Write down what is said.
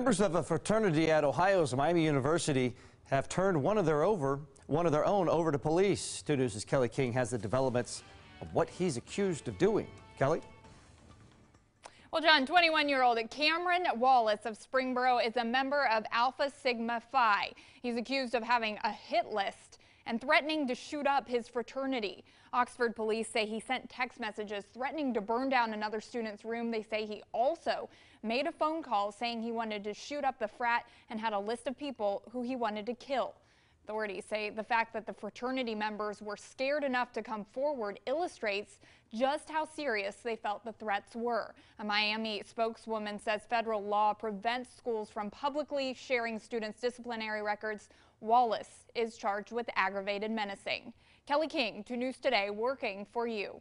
Members of a fraternity at Ohio's Miami University have turned one of their over, one of their own over to police. 2 News' Kelly King has the developments of what he's accused of doing. Kelly? Well, John, 21-year-old Cameron Wallace of Springboro is a member of Alpha Sigma Phi. He's accused of having a hit list and threatening to shoot up his fraternity. Oxford police say he sent text messages threatening to burn down another student's room. They say he also made a phone call saying he wanted to shoot up the frat and had a list of people who he wanted to kill. Authorities say the fact that the fraternity members were scared enough to come forward illustrates just how serious they felt the threats were. A Miami spokeswoman says federal law prevents schools from publicly sharing students' disciplinary records. Wallace is charged with aggravated menacing. Kelly King, 2 News Today, working for you.